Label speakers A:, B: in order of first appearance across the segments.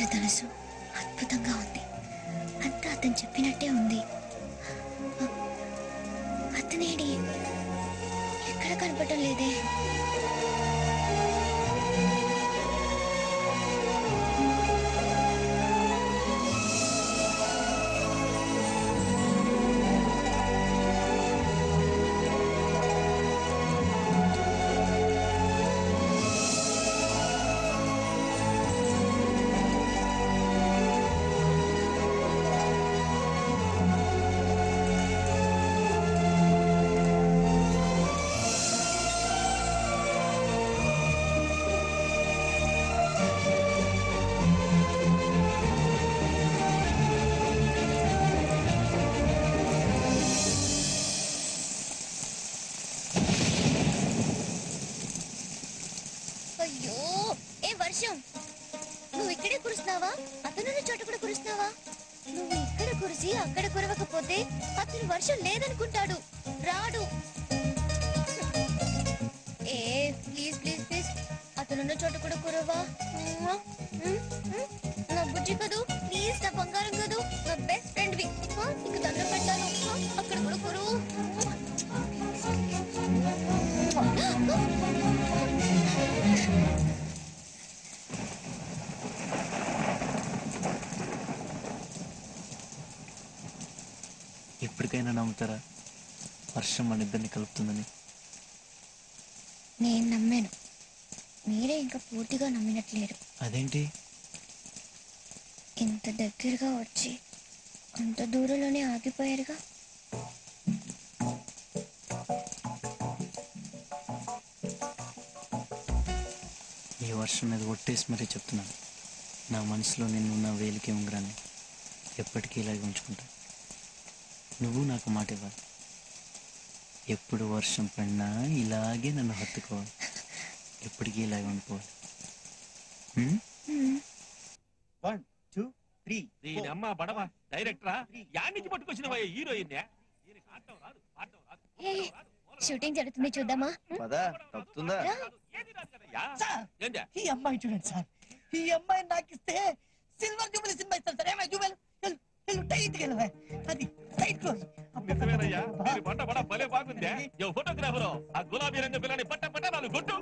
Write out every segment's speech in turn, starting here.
A: ఇంద్రధనుసు అద్భుతంగా ఉంది. అంతా అతను చెప్పినట్టే ఉంది. అతనేడి ఎక్కడ కనపడటం లేదే? చేసి అక్కడ కురవకపోతే అతను వర్షం లేదనుకుంటాడు. రాడు. ఏ ప్లీజ్ ప్లీజ్ ప్లీజ్. అతనున్న చోట కూడా కురవా? నా బుజ్జి కదూ? ప్లీజ్ నా బంగారం కదూ? నా బెస్ట్ ఫ్రెండ్ వి. నీకు దండం పెట్టాను అక్కడ కూడా కురువు.
B: ఎప్పటికైనా నమ్ముతారా? వర్షం మన ఇద్దరిని కలుపుతుందని.
A: నేను నమ్మాను. మీరే ఇంకా పూర్తిగా నమ్మినట్లేరు.
B: అదేంటి?
A: ఇంత దగ్గరగా వచ్చి అంత దూరంలోనే ఆగిపోయారుగా?
B: ఈ వర్షం మీద ఒట్టేసి మరీ చెప్తున్నాను. నా మనసులో నిన్ను నా వేలికి ఉంగరాన్ని ఎప్పటికీ ఇలాగే ఉంచుకుంటా. నువ్వు నాకు మాట ఇవ్వాలి. ఎప్పుడు వర్షం పడినా ఇలాగే నన్ను హత్తుకోవాలి. ఎప్పటికీ ఇలాగే ఉండిపోవాలి?
C: వన్ టూ త్రీ
D: అమ్మ బడవ? డైరెక్టరా? యాడ్ నుంచి పట్టుకొచ్చినవా హీరోయిన్
A: షూటింగ్ జరుగుతుంది చూద్దామా?
C: పదా తప్పుతుందా?
E: ఈ అమ్మాయి చూడండి సార్. ఈ అమ్మాయి నాకు ఇస్తే సిల్వర్ జూబిలీ సినిమా ఇస్తాను సార్. ఏమై జూబెల్ అది
D: నిజమేనయ్యా దీని బండ బడ భలే బాగుందే. యో ఫోటోగ్రాఫరు ఆ గులాబీ రంగు పిల్లని పట్ట పట్ట నాలుగు గుట్టు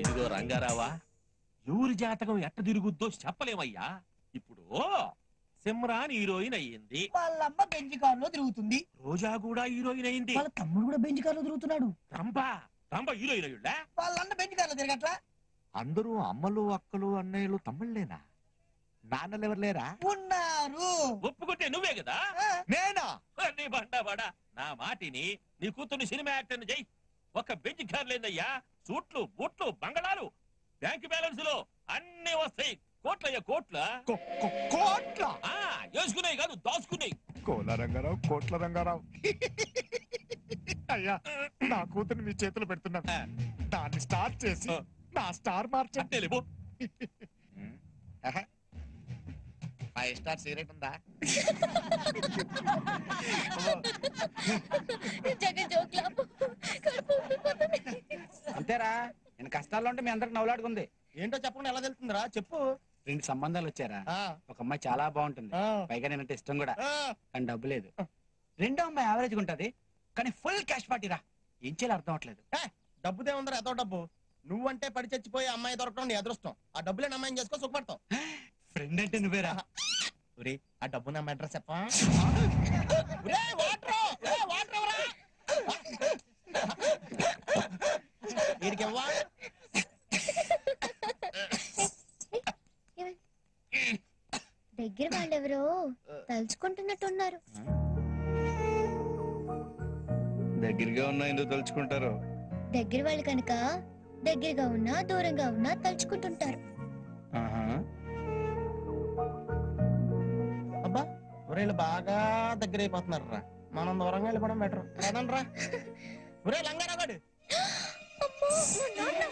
D: ఇదిగో రంగారావా ఎవరి జాతకం ఎట్ట తిరుగుద్దో చెప్పలేమయ్యా. ఇప్పుడు సిమ్రాన్ హీరోయిన్ అయ్యింది.
E: వాళ్ళ అమ్మ బెంచ్ కార్లో తిరుగుతుంది.
D: రోజా కూడా హీరోయిన్ అయింది
E: వాళ్ళ తమ్ముడు కూడా బెంచ్ కార్లో తిరుగుతున్నాడు.
D: రంభా రంభ హీరోయిన్ అయ్యుళ్ళా
E: వాళ్ళ అన్న బెంచ్ కార్లో తిరగట్లా?
D: అందరూ అమ్మలు అక్కలు అన్నయ్యలు తమ్ముళ్ళేనా? నాన్నలు ఎవరు లేరా
E: ఉన్నారు
D: ఒప్పుకుంటే నువ్వే కదా? నేనా? నీ బండా బడా నా మాటిని నీ కూతుర్ని సినిమా యాక్టర్ చెయ్యి. ఒక బెంచ్ కార్ లేదయ్యా. సూట్లు బూట్లు బంగళాలు. బ్యాంక్ బ్యాలెన్స్లో అన్ని వస్తాయి. కోట్లయ్యా కోట్ల.
C: కోట్ల?
D: వేసుకున్నాయి కాదు దాచుకున్నాయి
C: కోల రంగారావు కోట్ల రంగారావు. అయ్యా నా కూతురు మీ చేతులు పెడుతున్నాను. దాన్ని స్టార్ట్ చేసి. నా స్టార్ మార్చండి.
D: అంటే లేబో.
C: ఫైవ్ స్టార్ సిగరెట్ ఉందా?
A: జగన్ జోక్లా కడుపు ఉబ్బిపోతుంది.
F: అంతేరా నేను కష్టాల్లో ఉంటే మీ అందరికి నవ్వులాడుకుంది.
C: ఏంటో చెప్పకుండా ఎలా తెలుస్తుందిరా? చెప్పు.
F: రెండు సంబంధాలు వచ్చారా
C: ఆ,
F: ఒక అమ్మాయి చాలా బాగుంటుంది.
C: ఆ,
F: పైగా నేనంటే ఇష్టం కూడా.
C: ఆ.
F: కానీ డబ్బు లేదు. రెండో అమ్మాయి యావరేజ్ ఉంటది. కానీ ఫుల్ క్యాష్ పార్టీరా ఏం చేయాలి అర్థం అవట్లేదు
C: ఏ, డబ్బుదే ఉందరా ఎంతో డబ్బు. నువ్వంటే పడి చచ్చిపోయి అమ్మాయి దొరకడం నీ అదృష్టం. ఆ డబ్బులే అమ్మాయిని చేసుకో సుఖపడతావు
F: ఫ్రెండ్ అంటే నువ్వేరా
C: ఒరే ఆ డబ్బు నా అడ్రస్ చెప్పా ఒరేయ్, వాటర్! ఒరేయ్, వాటర్ ఇవ్వరా? వీడికి ఇవ్వా?
A: దగ్గర వాళ్ళెవరో తలుచుకుంటున్నట్టున్నారు
C: దగ్గరగా ఉన్నా ఎందుకు తలుచుకుంటారు
A: దగ్గర వాళ్ళు కనుక దగ్గరగా ఉన్నా దూరంగా ఉన్నా తలుచుకుంటుంటారు
C: ఒరేళ్ళు బాగా దగ్గర అయిపోతున్నారు రా మనం దూరంగా వెళ్ళిపోవడం బెటర్ కదండ్రా ఒరే లంగారాగాడు
A: అమ్మో, మా నాన్న.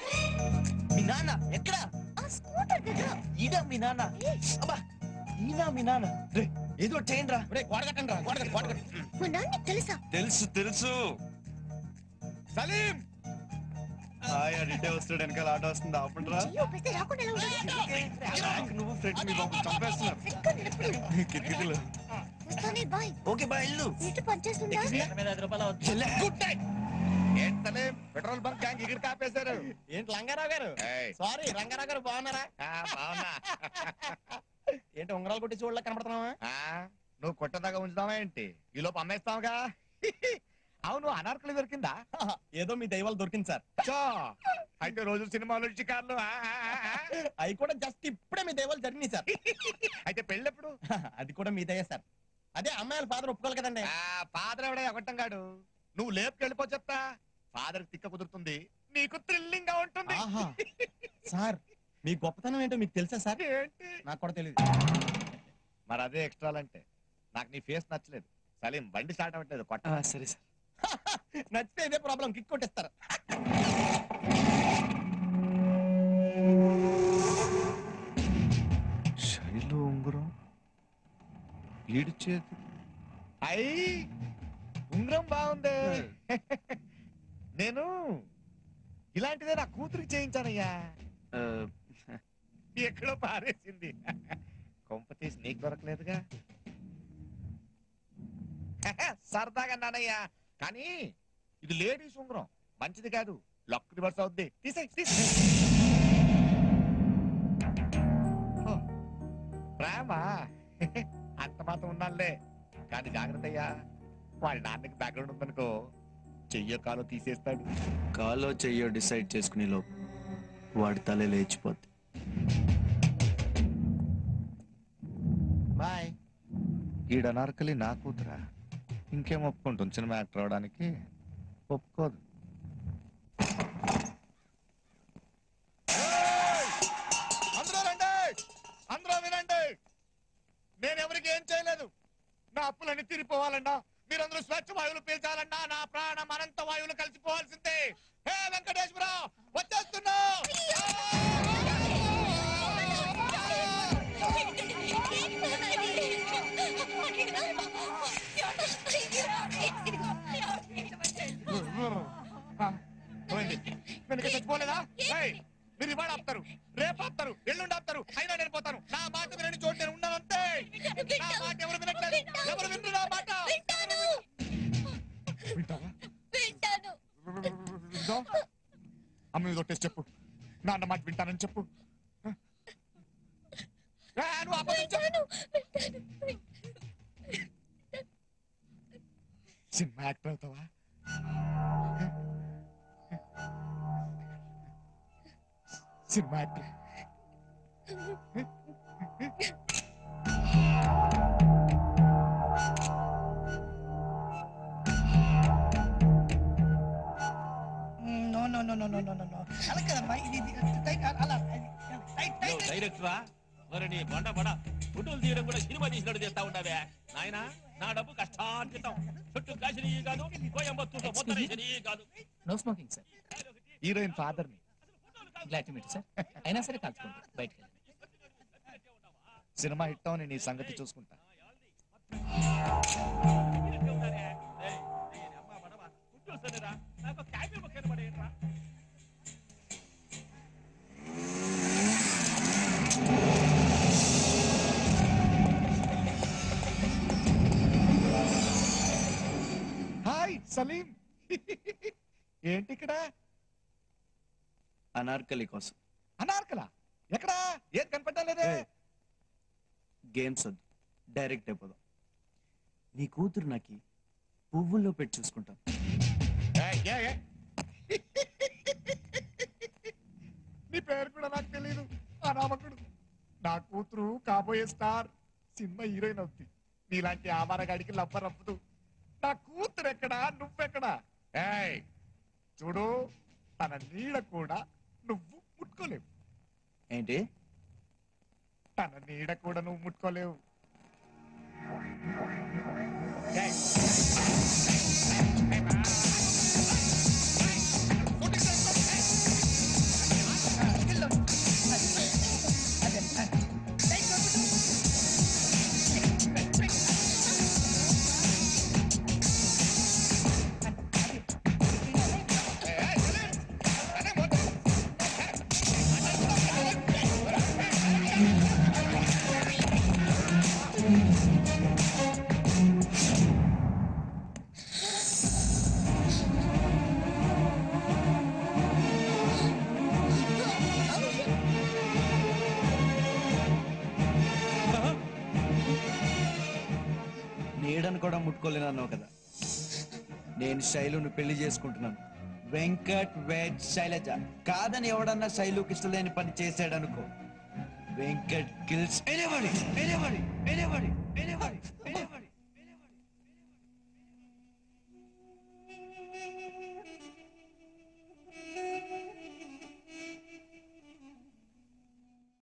E: మీ నాన్న ఎక్కడ?
A: ఆ స్కూటర్ కదా
E: ఈడా మీ నాన్న? అబ్బా ఈనా మీ నాన్న? రే ఏదో చేయండి రా
C: ఒరే గోడ కట్టండి రా గోడ కట్టు గోడ కట్టు.
A: మా నాన్న తెలుసా?
G: తెలుసు తెలుసు. సలీం!
H: హాయ్ అడిటే వస్తాడు వెనకాల ఆట వస్తుంది. ఆపండిరా? నువ్వు ఫ్రెండ్ మీ బాబు చంపేస్తున్నారు. కిటికీలు. ఓకే బాయ్ ఇల్లు
A: సీటు పనిచేస్తుందా
D: మీద ఐదు రూపాయలు అవుతుంది.
G: గుడ్ నైట్ ఏంటి సలీం పెట్రోల్ బంక్ ట్యాంక్ ఇక్కడ కాపేశారు.
C: ఏంటి రంగారావు గారు? సారీ రంగారావు గారు బాగున్నారా?
G: ఆ, బావున్నా
C: ఏంటి ఉంగరాలు కొట్టి చూడలే కనపడుతున్నావా?
G: ఆ, నువ్వు కొట్టదాకా ఉంచుదావా ఏంటి? ఈ లోపు అమ్మేస్తావుగా? అవును అనార్కలి దొరికిందా?
C: ఏదో మీ దైవాలు దొరికింది సార్.
G: అయితే రోజు సినిమాలు షికార్లు ఆ, ఆ, ఆ, ఆ.
C: అవి కూడా జస్ట్ ఇప్పుడే మీ దైవాలు జరిగినాయి సార్.
G: అయితే పెళ్ళెప్పుడు?
C: అది కూడా మీ దయ సార్. అదే అమ్మాయిల ఫాదర్ ఒప్పుకోవాలి కదండి.
G: ఆ ఫాదర్ ఎవడే ఒకటం గాడు నువ్వు లేపుకెళ్ళిపో చెప్తా. ఫాదర్ తిక్క కుదురుతుంది. నీకు థ్రిల్లింగ్గా ఉంటుంది.
C: ఆహా. సార్ మీ గొప్పతనం ఏంటో మీకు తెలుసా సార్? నాకు కూడా తెలియదు
G: మరి అదే ఎక్స్ట్రా అంటే నాకు నీ ఫేస్ నచ్చలేదు. సలీం బండి స్టార్ట్ అవ్వట్లేదు కొట్ట.
B: సరే సార్.
C: నచ్చితే ఇదే ప్రాబ్లం కిక్ కొట్టేస్తారు.
H: శైలు ఉంగరం? ఈడు చేతి?
G: అయ్యి ఉంగరం బాగుంది. నేను ఇలాంటిదే నా కూతురికి చేయించానయ్యా. ఎక్కడో పారేసింది. కొంప తీసి నీకు దొరకలేదుగా. సరదాగా నానయ్యా కానీ ఇది లేడీస్ ఉంగరం. మంచిది కాదు. లక్ రివర్స్ అవుద్ది. తీసే తీసే ప్రేమ. అంత మాత్రం ఉన్నాలే కానీ జాగ్రత్త అయ్యా. వాళ్ళ నాన్నకి బ్యాక్గ్రౌండ్ ఉందనుకో చెయ్యో కాలో తీసేస్తాడు.
B: కాలో చెయ్యో డిసైడ్ చేసుకునే లోపు వాడి తలే లేచిపోద్ది.
C: బాయ్.
G: ఈడ అనార్కలి నా కూతురా. ఇంకేం ఒప్పుకుంటుంది సినిమా యాక్టర్ అవడానికి? ఒప్పుకోదు. అందరూ రండి! అందరూ వినండి! నేను ఎవరికి ఏం చేయలేదు. నా అప్పులన్నీ తీరిపోవాలన్నా మీరందరూ స్వచ్ఛ వాయువులు పీల్చాలన్నా నా ప్రాణం వింటావా? వింటావు? అమ్మ మీద ఒట్టేసి చెప్పు. నాన్న మాట వింటానని చెప్పు. ఏ, నువ్వు అబద్ధం చెప్పు. సినిమా యాక్టర్ అవుతావా? Cinema actor.
E: No no no no అలా కదమ్మా ఇది అలా
D: డైరెక్టరా మరి నీ బండ బడ. ఫోటోలు తీయడం కూడా సినిమా తీసినట్టు చేస్తా ఉంటావే. నాయన నా డబ్బు కష్టార్జితం. చుట్టూ కాసిన కాదు కోయంబత్తూరులో మొత్తం వేసిన కాదు.
I: నో స్మోకింగ్ సార్
G: హీరోయిన్ ఫాదర్ని
I: గ్లాడ్ టు మీట్ సార్ అయినా సరే కాల్చుకోండి బయటకు వెళ్ళండి.
G: సినిమా హిట్ అవని నీ సంగతి చూసుకుంటా.
D: నాకు క్యాబీ బుక్ కనబడేయండిరా
G: సలీం. ఏంటి ఇక్కడ?
B: అనార్కలి కోసం.
G: అనార్కలా? ఎక్కడా? ఏది కనపడ్డా లేదే.
B: గేమ్స్ వద్దు. డైరెక్ట్ అయిపోదాం. నీ కూతురు నాకి పువ్వుల్లో పెట్టి
G: ఏయ్. నీ పేరు కూడా నాకు తెలియదు అనామకుడు నా కూతురు కాబోయే స్టార్. సినిమా హీరోయిన్ అవుద్ది. నీలాంటి ఆమారగాడికి లబ్బ రప్పదు నా కూతురు ఎక్కడా? నువ్వెక్కడా? ఏయ్ చూడు తన నీడ కూడా నువ్వు ముట్టుకోలేవు.
B: ఏంటి?
G: తన నీడ కూడా నువ్వు ముట్టుకోలేవు. ఏయ్. ఏయ్, నీడను
H: కూడా ముట్టుకోలేను అన్నావు కదా. నేను శైలుని పెళ్ళి చేసుకుంటున్నాను. వెంకట్ వెట్ శైలజ. కాదని ఎవడన్నా శైలుకి ఇష్టలేని పని చేశాడనుకో. Venkat kills. Anybody anybody anybody. Anybody